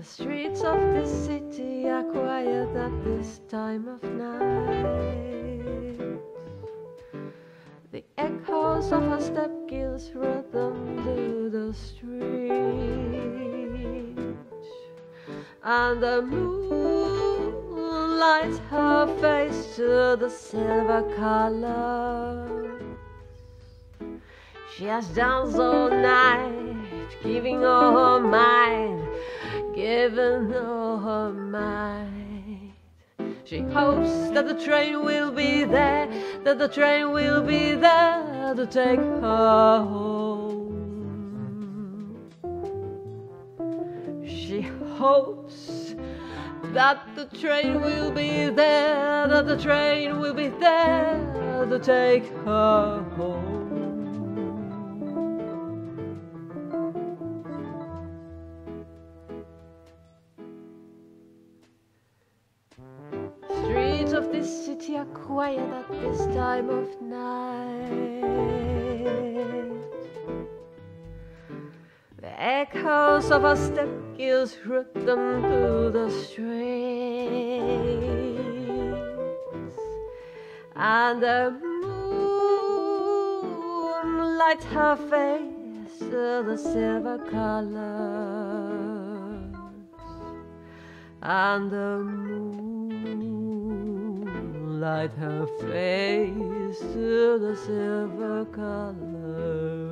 The streets of this city are quiet at this time of night. The echoes of her step gives rhythm to the street, and the moon lights her face to the silver color. She has danced all night, giving all her mind, giving all her might. She hopes that the train will be there, that the train will be there to take her home. She hopes that the train will be there, that the train will be there to take her home. Streets of this city are quiet at this time of night. The echoes of our step gives rhythm to the streets, and the moon lights her face to the silver colors, and the moon light her face to the silver colors.